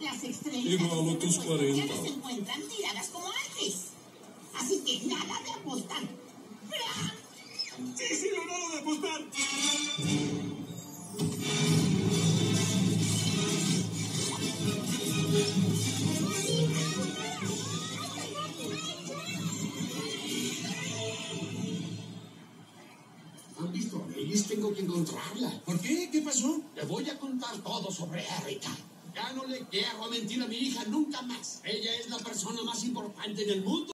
las estrellas. Igual a tus 40. Ya no se encuentran tiradas como antes. Así que nada de apostar. ¡Bra! Sí, sí, no nada de apostar. ¿Han visto a Ellis? Tengo que encontrarla. ¿Por qué? ¿Qué pasó? Le voy a contar todo sobre Erika. Ya no le quiero mentir a mi hija nunca más. Ella es la persona más importante en el mundo.